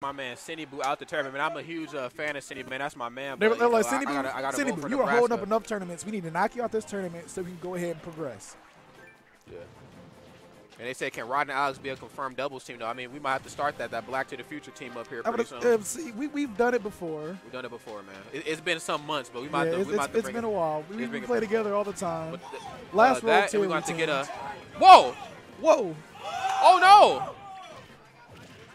my man Cindy Boo out the tournament. Man, I'm a huge uh, fan of Cindy, man. That's my man. They're, they're you like, Cindy I, I I gotta Cindy Boo, you are holding up enough tournaments. We need to knock you out this tournament so we can go ahead and progress. Yeah. And they say, can Rod and Alex be a confirmed doubles team? though? I mean, we might have to start that that Black to the Future team up here pretty soon. uh, see, we, we've done it before. We've done it before, man. It, it's been some months, but we Yeah, might. have to, it's, we might it's, bring been a while. We, It's we play together all the time. But the- Last uh, and we're going to get a. Whoa! Whoa! Oh no!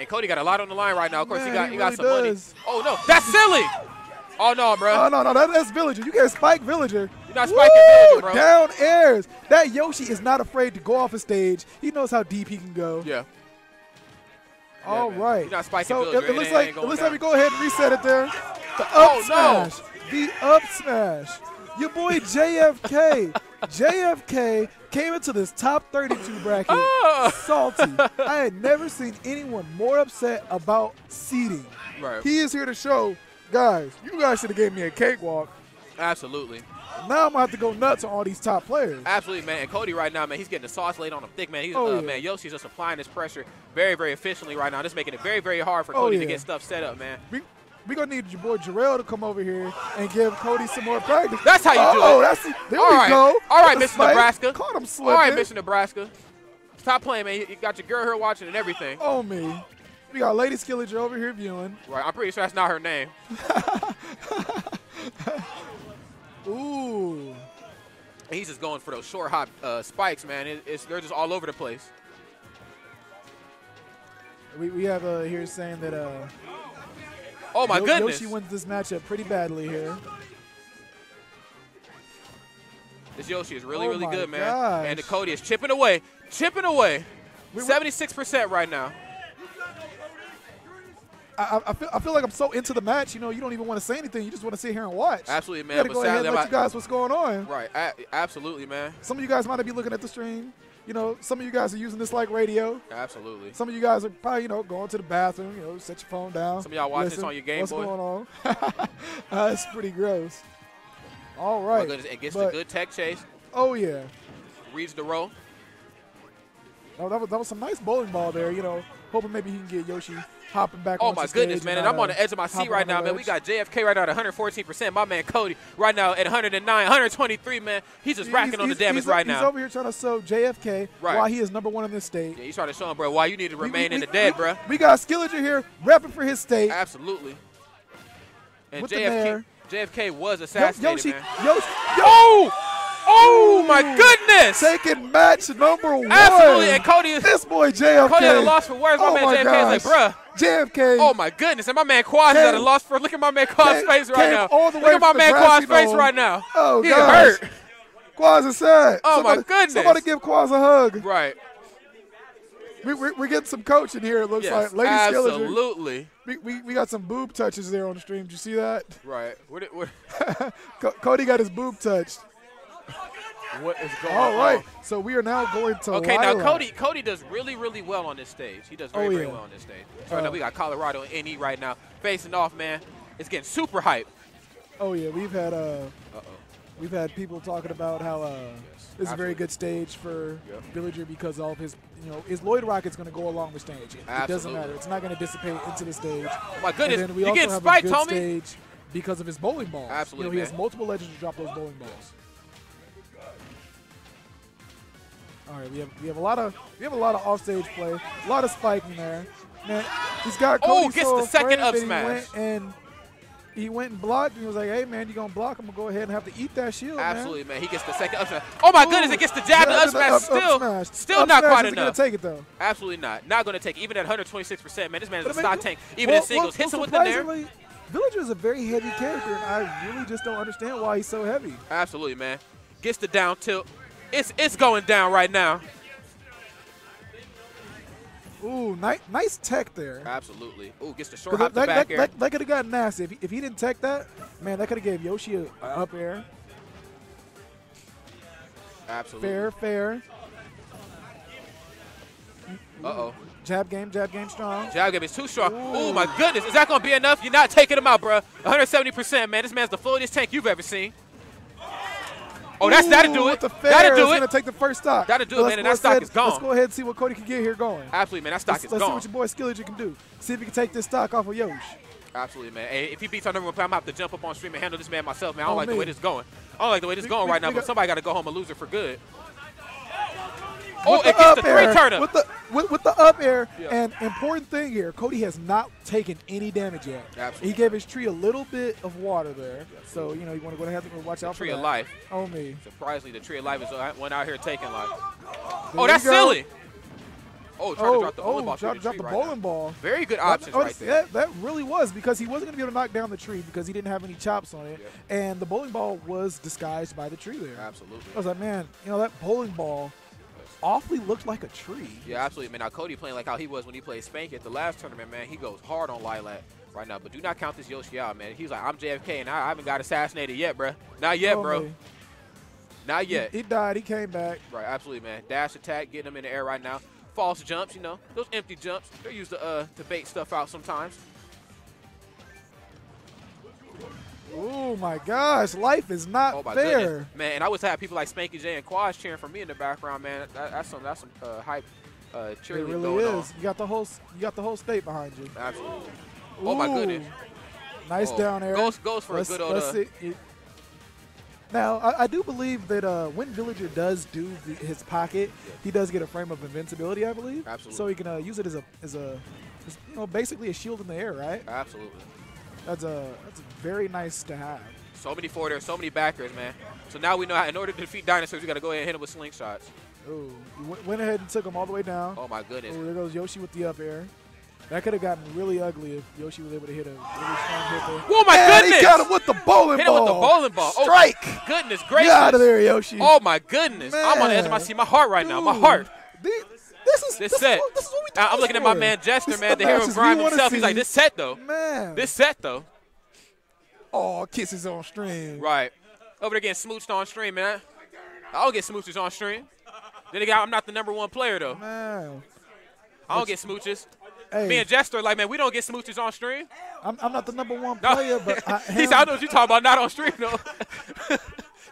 And Cody got a lot on the line right now. Of course, he got he he got really some money. Oh no, that's silly! Oh no, bro. Oh, no, no, that, that's Villager. You can't spike Villager. You're not spiking Woo! Villager, bro. Down airs. That Yoshi is not afraid to go off a stage. He knows how deep he can go. Yeah. All man. right. You're not spiking so Villager. it, it looks like it looks down. like we go ahead and reset it there. The up Oh, no. smash. The up smash. Your boy JFK. JFK came into this top 32 bracket Ah. salty. I had never seen anyone more upset about seeding. Right. He is here to show, guys, you guys should have gave me a cakewalk. Absolutely. Now I'm going to have to go nuts on all these top players. Absolutely, man. And Cody right now, man, he's getting the sauce laid on him thick, man. He's, Oh, uh, yeah. man, Yoshi's just applying this pressure very, very efficiently right now. This making it very, very hard for Oh, Cody to get stuff set up, man. We we gonna need your boy Jarrell to come over here and give Cody some more practice. That's how you do oh, it. that's there All we right. go. All right, Mr. Nebraska. Caught him All slipping. right, Mr. Nebraska. Stop playing, man. You- got your girl here watching and everything. Oh me. We got Lady Skillager over here viewing. Right. I'm pretty sure that's not her name. Ooh. He's just going for those short hop uh, spikes, man. It, it's they're just all over the place. We, we have uh, here saying that uh, Oh my Yo- goodness! Yoshi wins this matchup pretty badly here. This Yoshi is really, Oh really good, man. gosh. And the Cody is chipping away, chipping away. We- we- 76% right now. I, I- I feel I feel like I'm so into the match. You know, you don't even want to say anything. You just want to sit here and watch. Absolutely, You man. gotta But go ahead and let you guys what's going on. Right. A- absolutely, man. Some of you guys might be looking at the stream. You know, some of you guys are using this like radio. Absolutely. Some of you guys are probably, you know, going to the bathroom, you know, set your phone down. Some of y'all watching this on your Game what's Boy. going on? uh, it's pretty gross. All right. It gets but- the good tech chase, Oh, yeah. reads the row. Oh, that, was, that was some nice bowling ball there, you know, hoping maybe he can get Yoshi hopping back Oh my goodness, man! And I'm on uh, the edge of my seat right now, man. We got JFK right now at 114 percent. My man Cody right now at 109, 123, man. He's just He's- racking on the he's- damage he's- right He's now. over here trying to show JFK Right. why he is number one in this state. Yeah, he's trying to show him, bro, why you need to remain we- in the we- dead, we, bro. We got Skillager here repping for his state. Absolutely. And With JFK. JFK was Yo- assassinated, Yoshi, man. Yoshi, Oh! Oh my goodness! taking match number one. Absolutely, and Cody is This boy JFK. Cody at a loss for words. My oh man my JFK gosh. is like, bruh. JFK. Oh my goodness! And my man Quaz is at a loss for. Look at my man came- face right now. all the way Look at my man Quaz's face right now. Oh, he gosh. hurt. Quaz is sad. Oh, my goodness. Somebody give Quaz a hug. Right. We, we, we're getting some coaching here. It looks Yes. like Lady absolutely. We, we, we got some boob touches there on the stream. Did you see that? Right. What? What? Cody got his boob touched. What is going All on? right. So we are now going to Okay, now Cody Cody does really, really well on this stage. He does very, Oh, very well on this stage. So Uh, now we got Colorado and NE right now facing off, man. It's getting super hype. Oh yeah, we've had uh, Uh-oh. we've had people talking about how uh, this is a very good stage for Yep. Villager because all of his, you know, his Lloid Rocket's going to go along the stage. It, it doesn't matter. It's not going to dissipate into the stage. Oh my goodness, And then we you also getting have spiked, a good homie? stage because of his bowling balls. Absolutely, You know, he has multiple legends to drop those bowling balls. All right, we have we have a lot of we have a lot of offstage play, a lot of spiking there. Man, he's got Oh, Cody gets so the second up he smash. went and he went and blocked. And he was like, "Hey man, you gonna block? I'm gonna go ahead and have to eat that shield." Absolutely, man. He gets the second up smash. Oh my goodness, it gets the jab, the up to smash. up- Still, smash. still Up not smash quite enough. Gonna take it though. Absolutely not. Not going to take It. even at 126%. Man, this man is But a I mean, stock tank. Even well, in singles, well, hits him with the nair. surprisingly, Villager is a very heavy character, and I really just don't understand why he's so heavy. Absolutely, man. Gets the down tilt. It's it's going down right now. Ooh, nice, nice tech there. Absolutely. Ooh, gets the short hop that, to that, back that, air. that, that could have gotten nasty. If he, if he didn't tech that, man, that could have gave Yoshi a, a up air. Absolutely. Fair, fair. Uh-oh. Jab game, jab game strong. Jab game is too strong. Ooh. Ooh, my goodness. Is that going to be enough? You're not taking him out, bro. 170%, man. This man's the floatiest tank you've ever seen. Oh, that's that'll do it. with The fair That'll do it. gonna take the first stock. That'll do So it, man, and that stock ahead- is gone. Let's go ahead and see what Cody can get here going. Absolutely, man. That stock Let's, is let's see what your boy Skillage can do. See if he can take this stock off of Yosh. Absolutely, man. Hey, if he beats our number one player, I'm gonna have to jump up on stream and handle this man myself, man. I don't Oh, like the way this is going. I don't like the way this is going we- right now, but somebody got to go home a loser for good. Oh, With it gets the air, turn up. With the, with, with the up air. Yeah. And important thing here, Cody has not taken any damage yet. Absolutely. He gave his tree a little bit of water there. So, you know, you want to go ahead and watch out Tree for of life. Oh, me. Surprisingly, the tree of life is one out here taking life. There Oh, that's go. silly. Oh, trying to Oh, drop the bowling oh, ball drop, the drop the right bowling now. ball. Very good That- options oh, right there. That, that really was because he wasn't going to be able to knock down the tree because he didn't have any chops on it. And the bowling ball was disguised by the tree there. Absolutely. I was like, man, you know, that bowling ball awfully looked like a tree. Yeah, absolutely, man. Now Cody playing like how he was when he played Spank at the last tournament, man. He goes hard on Lylat right now. But do not count this Yoshi out, man. He's like, I'm JFK, and I, I haven't got assassinated yet, bro. Not yet, Oh, bro. man. Not He- yet. He, died. He came back. Right, absolutely, man. Dash attack, getting him in the air right now. False jumps, you know, those empty jumps. They're used to uh to bait stuff out sometimes. Oh my gosh, life is not Oh fair. goodness, man! And I always have people like Spanky J and Quaz cheering for me in the background, man. That, that's some that's some uh, hype uh, It really is. You got the whole you got the whole state behind you. on. Absolutely. Oh my goodness. Nice Oh, down air. Goes goes for let's, a good old. let's Uh, see. It- now, I, I do believe that uh, when Villager does do the, his pocket, he does get a frame of invincibility, I believe. Absolutely. So he can uh, use it as a as a as, you know basically a shield in the air, right? absolutely. That's a that's very nice to have. So many forwarders, so many backers, man. So now we know how, in order to defeat dinosaurs, we got to go ahead and hit them with slingshots. Ooh, went ahead and took him all the way down. Oh my goodness. Oh, there goes Yoshi with the up air. That could have gotten really ugly if Yoshi was able to hit a really strong hit there. Oh my and goodness! he got him with the bowling Hit him with the bowling ball. Oh, Strike! Goodness Get out of there, Yoshi. Oh my goodness! I'm on the edge of my seat. My heart right now. My heart. the- This is This this, set. Is this is what we do I- I'm looking at my man Jester, This man, the hero Grime himself. He's like, this set though. man. This set though. oh kisses on stream. Right. Over there getting smooched on stream, man. I don't get smooches on stream. Then again, I'm not the number one player though. Man, I don't get smooches. hey, Me and Jester, like, man, we don't get smooches on stream. I'm, I'm not the number one No. player, but I he said, I know what you're talking about, not on stream though.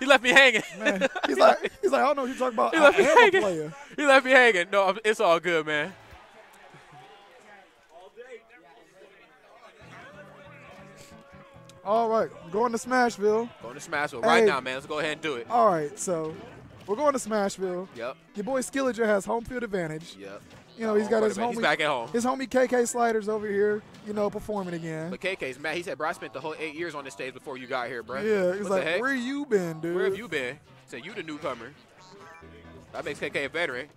he left me hanging. man. He's like, he's like, I don't know what you're talking about. He I left me am a hanging. player. He left me hanging. No, it's all good, man. All right, going to Smashville. Going to Smashville right Hey. now, man. Let's go ahead and do it. All right, so we're going to Smashville. Yep. Your boy Skillager has home field advantage. Yep. You know, he's got his homie. He's back at home. his homie KK Sliders over here. You know, performing again. But KK's mad. He said, bro, I spent the whole eight years on this stage before you got here, bro. Yeah, he's like, where you been, dude? Where have you been? Said you the newcomer. That makes KK a veteran.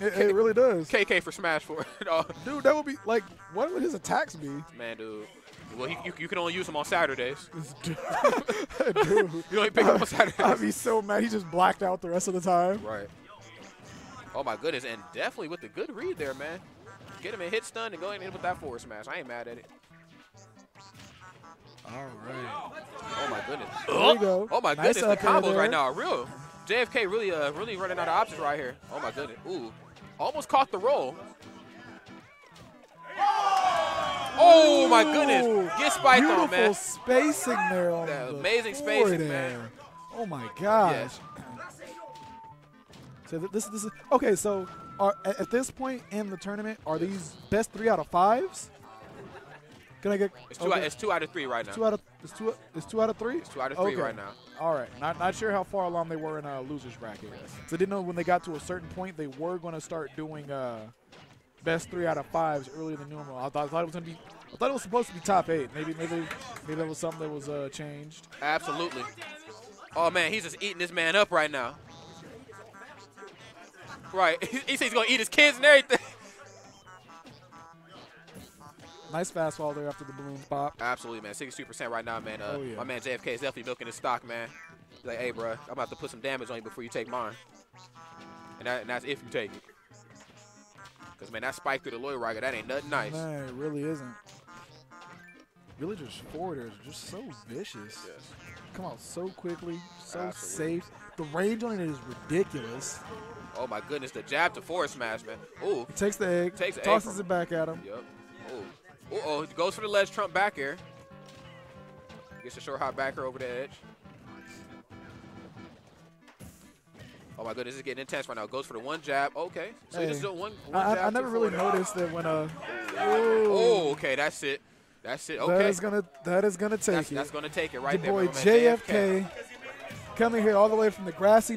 It, it really does. KK for Smash for oh, Dude, that would be like, what would his attacks be? man, dude. Well, he, you, you can only use him on Saturdays. dude, You only pick him on Saturdays. I'd be so mad. He just blacked out the rest of the time. Right. Oh my goodness, and definitely with the good read there, man. Get him in hit stun and go ahead and hit with that forward smash. I ain't mad at it. All right. Oh my goodness. There you go. Oh my Nice goodness, the up combos right now are real. JFK really, uh, really running out of options right here. Oh my goodness. Ooh, almost caught the roll. Oh my goodness. Get spiked Beautiful on, man. spacing there on That the amazing spacing, air. man. Oh my gosh. Yes. So th- this this is okay. So are, at, this point in the tournament, are these best three out of fives? Can I get? It's two, okay. out, it's two out of three right now. two out of it's two it's two out of three. It's two out of three Okay. right now. All right, not not sure how far along they were in a losers bracket. So I didn't know when they got to a certain point they were going to start doing uh, best three out of fives earlier than normal. I thought, I thought it was going to be. I thought it was supposed to be top eight. Maybe maybe maybe that was something that was uh, changed. Absolutely. Oh man, he's just eating this man up right now. Right. He, he says he's gonna eat his kids and everything. Nice fastball there after the balloon pop. Absolutely, man. 62% right now, man. Uh, Oh, yeah. My man JFK is definitely milking his stock, man. He's like, hey, bro, I'm about to put some damage on you before you take mine. And, that, and that's if you take it. Because, man, that spike through the Lloid Rocket, that ain't nothing nice. Man, it really isn't. Villagers forwarders are just so vicious. Yes. Come out so quickly, so Absolutely. safe. The range on it is ridiculous. Oh, my goodness. The jab to forward smash, man. Ooh. He takes the egg, Takes the egg tosses from- it back at him. Yep. Ooh. Uh-oh. He goes for the ledge trump back air. Gets a short hop backer over the edge. Oh my goodness, this is getting intense right now. Goes for the one jab. Okay. So Hey, he just doing one, one I, jab I never really forward. noticed that when uh. Oh, okay. That's it. That's it. Okay. is gonna that is gonna take That's, it. that's going to take it right Your there. boy JFK coming here all the way from the grassy